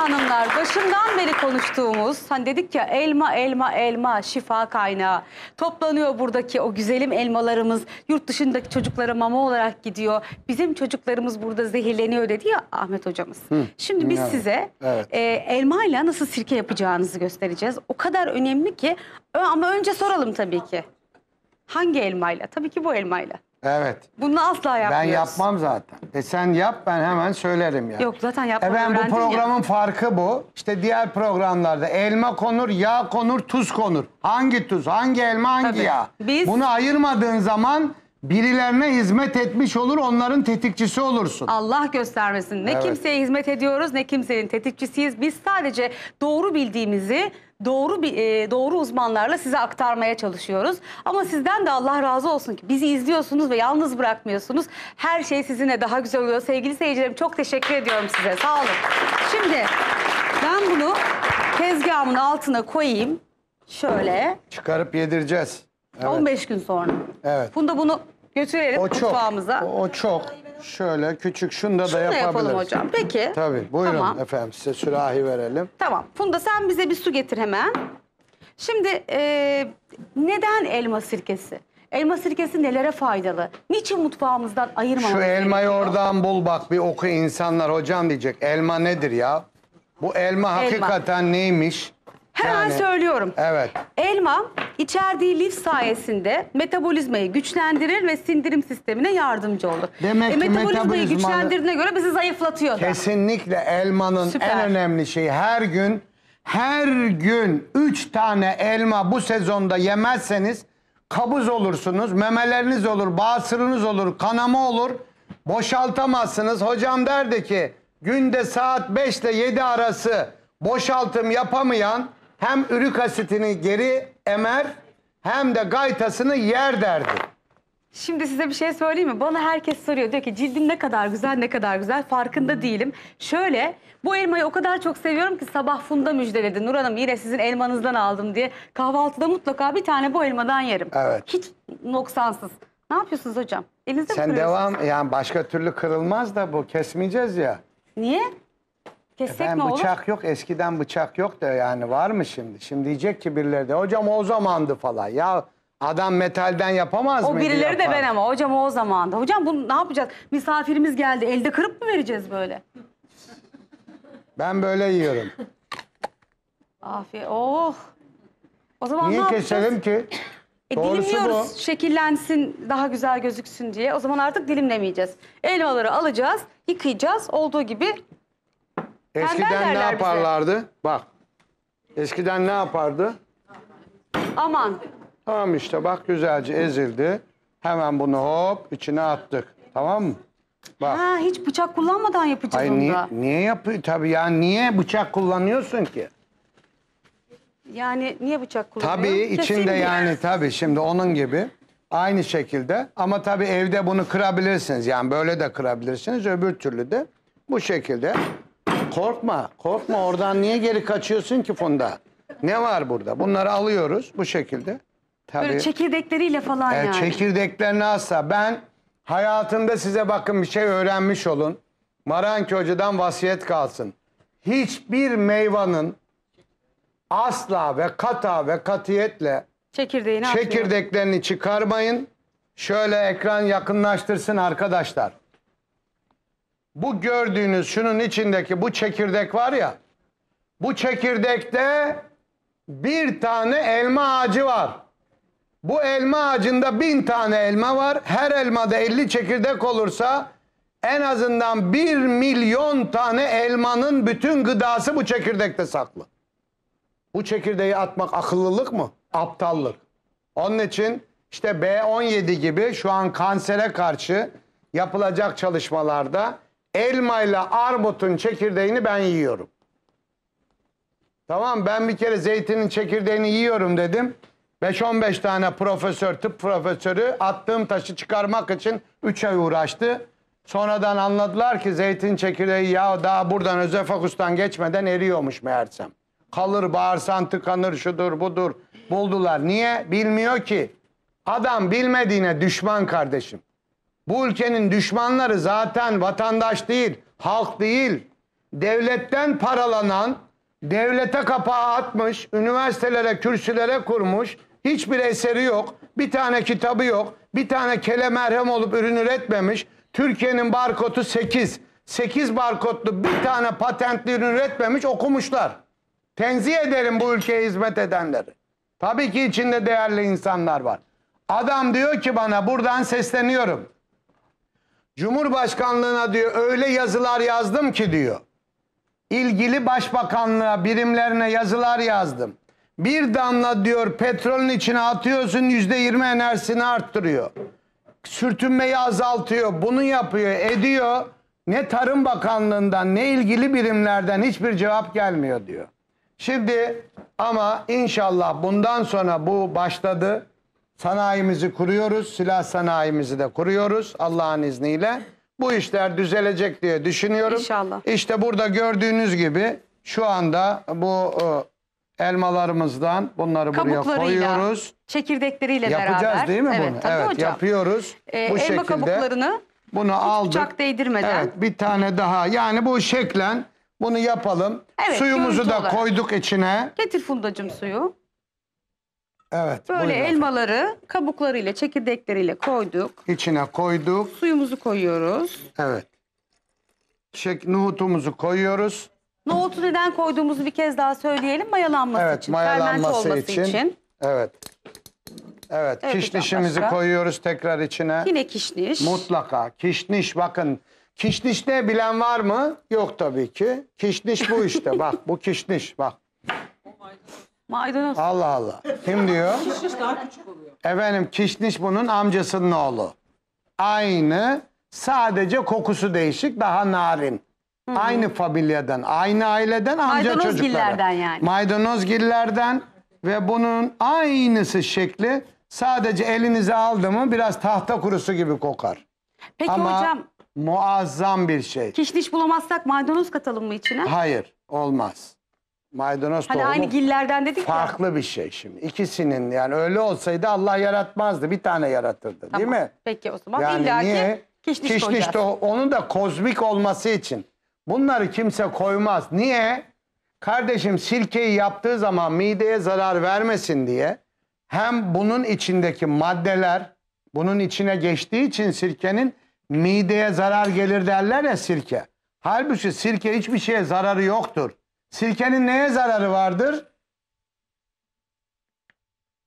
hanımlar başından beri konuştuğumuz hani dedik ya elma elma elma şifa kaynağı toplanıyor buradaki o güzelim elmalarımız yurt dışındaki çocuklara mama olarak gidiyor. Bizim çocuklarımız burada zehirleniyor dedi ya Ahmet hocamız. Şimdi biz Evet, size evet. e, elmayla nasıl sirke yapacağınızı göstereceğiz. O kadar önemli ki ama önce soralım tabii ki. Hangi elmayla? Tabii ki bu elmayla. Evet. Bunu asla Ben yapmıyoruz. yapmam zaten. E sen yap ben hemen söylerim ya. Yok zaten yapmayı E ben bu öğrendim ya. programın farkı bu. İşte diğer programlarda elma konur, yağ konur, tuz konur. Hangi tuz, hangi elma, hangi Tabii. yağ? Biz- Bunu ayırmadığın zaman birilerine hizmet etmiş olur, onların tetikçisi olursun. Allah göstermesin. Ne Evet. kimseye hizmet ediyoruz ne kimsenin tetikçisiyiz. Biz sadece doğru bildiğimizi doğru bir e, doğru uzmanlarla size aktarmaya çalışıyoruz. Ama sizden de Allah razı olsun ki bizi izliyorsunuz ve yalnız bırakmıyorsunuz. Her şey sizinle daha güzel oluyor. Sevgili seyircilerim çok teşekkür ediyorum size. Sağ olun. Şimdi ben bunu tezgahımın altına koyayım. Şöyle Çıkarıp yedireceğiz. Evet. 15 gün sonra. Evet. Funda bunu götürelim O çok. mutfağımıza. O, o çok. Şöyle küçük şunda da Şunu da yapalım hocam. Peki. Tabii. Buyurun Tamam. efendim size sürahi verelim. Tamam. Funda sen bize bir su getir hemen. Şimdi e, neden elma sirkesi? Elma sirkesi nelere faydalı? Niçin mutfağımızdan ayırmamamız Şu elmayı gerekiyor? oradan bul bak bir oku insanlar hocam diyecek. Elma nedir ya? Bu elma hakikaten neymiş? Hemen Yani- söylüyorum. Evet. Elma içerdiği lif sayesinde metabolizmayı güçlendirir ve sindirim sistemine yardımcı olur. Demek ki metabolizmayı metabolizmanı- güçlendirdiğine göre bizi zayıflatıyor da. Kesinlikle elmanın Süper. en önemli şeyi her gün her gün 3 tane elma bu sezonda yemezseniz kabuz olursunuz. Memeleriniz olur, bağırsırınız olur, kanama olur. Boşaltamazsınız. Hocam derdi ki günde saat 5 ile 7 arası boşaltım yapamayan hem ürük asitini geri emer hem de gaytasını yer derdi. Şimdi size bir şey söyleyeyim mi? Bana herkes soruyor. Diyor ki cildim ne kadar güzel ne kadar güzel farkında değilim. Şöyle bu elmayı o kadar çok seviyorum ki sabah Funda müjdeledi. Nur Hanım yine sizin elmanızdan aldım diye. Kahvaltıda mutlaka bir tane bu elmadan yerim. Evet. Hiç noksansız. Ne yapıyorsunuz hocam? Elinizde mi Sen kırıyorsunuz? devam yani başka türlü kırılmaz da bu kesmeyeceğiz ya. Niye? Kessek Ben ne olur? bıçak yok eskiden bıçak yok da yani var mı şimdi? Şimdi diyecek ki birileri de hocam o zamandı falan. Ya adam metalden yapamaz O mıydı? birileri de ben ama hocam o zamanda. Hocam bunu ne yapacağız? Misafirimiz geldi. Elde kırıp mı vereceğiz böyle? Ben böyle yiyorum. Afiyet. Oh. O zaman ne Niye yapacağız? keselim ki? E, Doğrusu dilimliyoruz bu. şekillensin daha güzel gözüksün diye. O zaman artık dilimlemeyeceğiz. Elmaları alacağız, yıkayacağız. Olduğu gibi Eskiden ne derler bize. yaparlardı? Bak. Eskiden ne yapardı? aman Tamam işte bak güzelce ezildi. Hemen bunu hop içine attık. Tamam mı? Bak. ha, hiç bıçak kullanmadan yapacağız Hayır onu niye, da. niye yapıyor? Tabii ya niye bıçak kullanıyorsun ki? Yani niye bıçak kullanıyor? Tabii içinde diye. yani tabii şimdi onun gibi aynı şekilde ama tabii evde bunu kırabilirsiniz. Yani böyle de kırabilirsiniz öbür türlü de bu şekilde. Korkma korkma oradan niye geri kaçıyorsun ki Funda? Ne var burada? Bunları alıyoruz bu şekilde. Tabii. Böyle çekirdekleriyle falan Evet, yani. Çekirdeklerini asla. Ben hayatımda size bakın bir şey öğrenmiş olun. Maranki Hoca'dan vasiyet kalsın. Hiçbir meyvanın asla ve kata ve katiyetle Çekirdeğini atıyor. çekirdeklerini çıkarmayın. Şöyle ekran yakınlaştırsın arkadaşlar. Bu gördüğünüz şunun içindeki bu çekirdek var ya. Bu çekirdekte bir tane elma ağacı var. Bu elma ağacında bin tane elma var. Her elmada 50 çekirdek olursa en azından 1 milyon tane elmanın bütün gıdası bu çekirdekte saklı. Bu çekirdeği atmak akıllılık mı? Aptallık. Onun için işte B17 gibi şu an kansere karşı yapılacak çalışmalarda elmayla armutun çekirdeğini ben yiyorum. Tamam ben bir kere zeytinin çekirdeğini yiyorum dedim. 5-15 tane profesör, tıp profesörü attığım taşı çıkarmak için 3 ay uğraştı. Sonradan anladılar ki zeytin çekirdeği ya daha buradan özefakustan geçmeden eriyormuş meğersem. Kalır bağırsan tıkanır şudur budur buldular. Niye? Bilmiyor ki. Adam bilmediğine düşman kardeşim. Bu ülkenin düşmanları zaten vatandaş değil, halk değil. devletten paralanan, devlete kapağı atmış, üniversitelere, kürsülere kurmuş, hiçbir eseri yok, bir tane kitabı yok, bir tane kele merhem olup ürün üretmemiş. Türkiye'nin barkodu 8. 8 barkodlu bir tane patentli ürün üretmemiş okumuşlar. Tenzih ederim bu ülkeye hizmet edenleri. Tabii ki içinde değerli insanlar var. Adam diyor ki bana buradan sesleniyorum. Cumhurbaşkanlığına diyor öyle yazılar yazdım ki diyor. İlgili başbakanlığa birimlerine yazılar yazdım. Bir damla diyor petrolün içine atıyorsun yüzde yirmi enerjisini arttırıyor. Sürtünmeyi azaltıyor. Bunu yapıyor, ediyor. Ne Tarım Bakanlığı'ndan ne ilgili birimlerden hiçbir cevap gelmiyor diyor. Şimdi ama inşallah bundan sonra bu başladı. Sanayimizi kuruyoruz. Silah sanayimizi de kuruyoruz Allah'ın izniyle. Bu işler düzelecek diye düşünüyorum. İnşallah. İşte burada gördüğünüz gibi şu anda bu e, elmalarımızdan bunları buraya Kabuklarıyla, koyuyoruz. çekirdekleriyle Yapacağız beraber. değil mi evet, bunu? Tabii evet, hocam. yapıyoruz. Ee, bu elma şekilde. kabuklarını Bunu aldık. bıçak değdirmeden. Evet, bir tane daha. Yani bu şeklen bunu yapalım. Evet, Suyumuzu görüntü da olarak. koyduk içine. Getir Fundacığım suyu. Evet. Böyle buyurun. elmaları kabuklarıyla, çekirdekleriyle koyduk. içine koyduk. Suyumuzu koyuyoruz. Evet. Şek nohutumuzu koyuyoruz. Nohutu neden koyduğumuzu bir kez daha söyleyelim. Mayalanması Evet, için, fermente mayalanması olması için. için. Evet. Evet, Evet kişnişimizi başka? koyuyoruz tekrar içine. Yine kişniş. Mutlaka. Kişniş bakın. Kişniş ne bilen var mı? Yok tabii ki. Kişniş bu işte. bak bu kişniş bak. Maydanoz. Allah Allah. Kim diyor? Kişniş daha küçük oluyor. Efendim kişniş bunun amcasının oğlu. Aynı sadece kokusu değişik daha narin. Aynı familyadan, aynı aileden amca Maydanozgillerden çocukları. yani. Maydanozgillerden ve bunun aynısı şekli sadece elinize aldı mı biraz tahta kurusu gibi kokar. Peki Ama hocam muazzam bir şey. kişniş bulamazsak maydanoz katalım mı içine? Hayır, olmaz. Maydanoz Hani tohumu aynı gillerden dedik ya. farklı bir şey şimdi. İkisinin yani öyle olsaydı Allah yaratmazdı. Bir tane yaratırdı değil Tamam. mi? Peki o zaman Yani illa niye? ki kişniş, koyacağız. de onun da kozmik olması için. Bunları kimse koymaz. Niye? Kardeşim sirkeyi yaptığı zaman mideye zarar vermesin diye hem bunun içindeki maddeler bunun içine geçtiği için sirkenin mideye zarar gelir derler ya sirke. Halbuki sirke hiçbir şeye zararı yoktur. Sirkenin neye zararı vardır?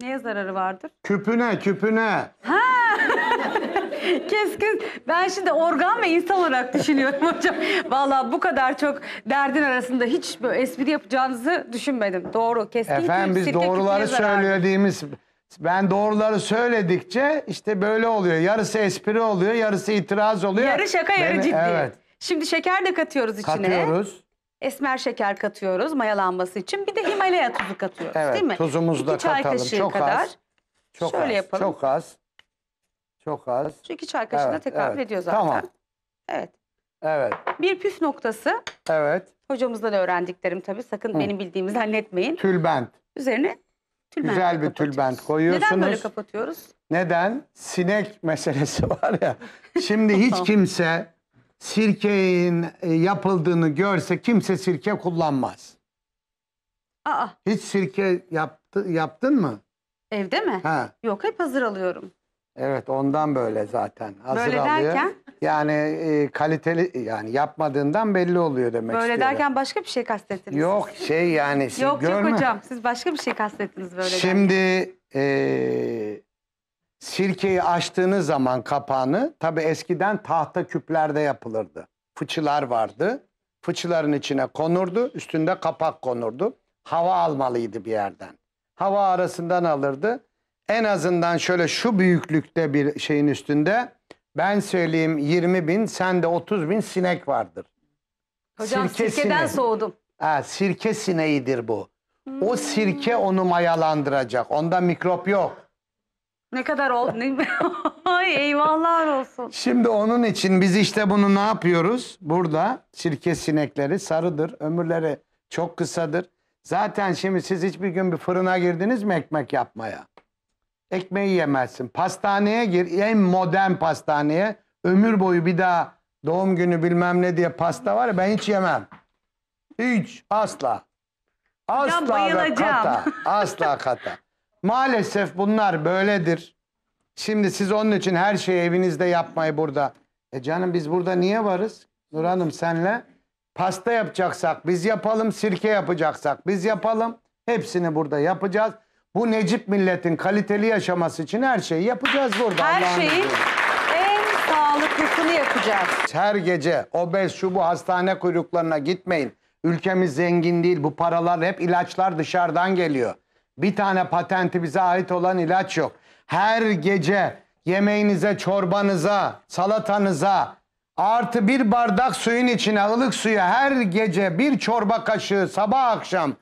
Neye zararı vardır? Küpüne, küpüne. Keskin. Ben şimdi organ ve insan olarak düşünüyorum hocam. Vallahi bu kadar çok derdin arasında hiç böyle espri yapacağınızı düşünmedim. Doğru. Keskin Efendim biz sirke doğruları küpüne zararlı. söylediğimiz ben doğruları söyledikçe işte böyle oluyor. Yarısı espri oluyor, yarısı itiraz oluyor. Yarı şaka yarı Beni- ciddi. Evet. Şimdi şeker de katıyoruz içine. Katıyoruz. Esmer şeker katıyoruz mayalanması için. Bir de Himalaya tuzu katıyoruz Evet, değil mi? tuzumuzu da İki çay katalım. kaşığı Çok kadar. az. Çok Şöyle az. yapalım. Çok az. Çok az. Şu iki çay kaşığına Evet, tekabül evet. ediyor zaten. Tamam. Evet. Evet. Bir püf noktası Evet. hocamızdan öğrendiklerim tabii. Sakın benim bildiğimi zannetmeyin. Tülbent. Üzerine tülbent Güzel bir kapatıyoruz. tülbent koyuyorsunuz. Neden böyle kapatıyoruz? Neden? Sinek meselesi var ya. Şimdi hiç kimse sirkenin e, yapıldığını görse kimse sirke kullanmaz. Aa Hiç sirke yaptı, yaptın mı? evde mi? Ha. Yok hep hazır alıyorum. Evet ondan böyle zaten. Hazır Böyle alıyor. derken? Yani e, kaliteli yani yapmadığından belli oluyor demek Böyle istiyorum. derken başka bir şey kastettiniz. Yok şey yani siz Yok görme. yok hocam. Siz başka bir şey kastettiniz böyle derken. Şimdi e, sirkeyi açtığınız zaman kapağını tabi eskiden tahta küplerde yapılırdı. Fıçılar vardı. Fıçıların içine konurdu. Üstünde kapak konurdu. Hava almalıydı bir yerden. Hava arasından alırdı. En azından şöyle şu büyüklükte bir şeyin üstünde ben söyleyeyim 20 bin sende 30 bin sinek vardır. Hocam sirke sirkeden sineği. soğudum. Ha, sirke sineğidir bu. O sirke onu mayalandıracak. Onda mikrop yok. Ne kadar oldu? Ne- Ay eyvahlar olsun. Şimdi onun için biz işte bunu ne yapıyoruz? Burada sirke sinekleri sarıdır. Ömürleri çok kısadır. Zaten şimdi siz hiçbir gün bir fırına girdiniz mi ekmek yapmaya? Ekmeği yemezsin. Pastaneye gir. En modern pastaneye. Ömür boyu bir daha doğum günü bilmem ne diye pasta var ya ben hiç yemem. Hiç asla. Asla ve bayılacağım. kata. Asla kata. Maalesef bunlar böyledir. Şimdi siz onun için her şeyi evinizde yapmayı burada. E canım biz burada niye varız? Nur Hanım senle. Pasta yapacaksak biz yapalım, sirke yapacaksak biz yapalım. Hepsini burada yapacağız. Bu Necip milletin kaliteli yaşaması için her şeyi yapacağız burada. Her Allah'ın şeyin izniyle. en sağlıklısını yapacağız. Her gece obez şu bu hastane kuyruklarına gitmeyin. Ülkemiz zengin değil. Bu paralar hep ilaçlar dışarıdan geliyor. Bir tane patenti bize ait olan ilaç yok. Her gece yemeğinize, çorbanıza, salatanıza artı bir bardak suyun içine ılık suya her gece bir çorba kaşığı sabah akşam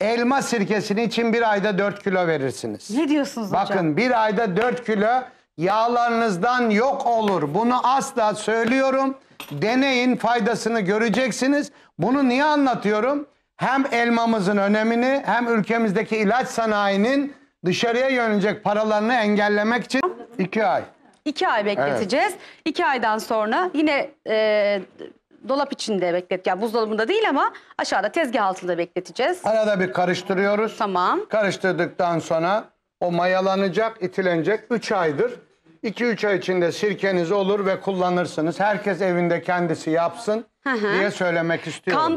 elma sirkesini için bir ayda 4 kilo verirsiniz. Ne diyorsunuz hocam? Bakın bir ayda 4 kilo yağlarınızdan yok olur. Bunu asla söylüyorum. Deneyin faydasını göreceksiniz. Bunu niye anlatıyorum? Hem elmamızın önemini hem ülkemizdeki ilaç sanayinin dışarıya yönelecek paralarını engellemek için 2 ay. İki ay bekleteceğiz. İki aydan sonra yine e, dolap içinde beklet. Yani buzdolabında değil ama aşağıda tezgah altında bekleteceğiz. Arada bir karıştırıyoruz. Tamam. Karıştırdıktan sonra o mayalanacak, itilenecek 3 aydır. 2-3 ay içinde sirkeniz olur ve kullanırsınız. Herkes evinde kendisi yapsın diye söylemek istiyorum. Kanda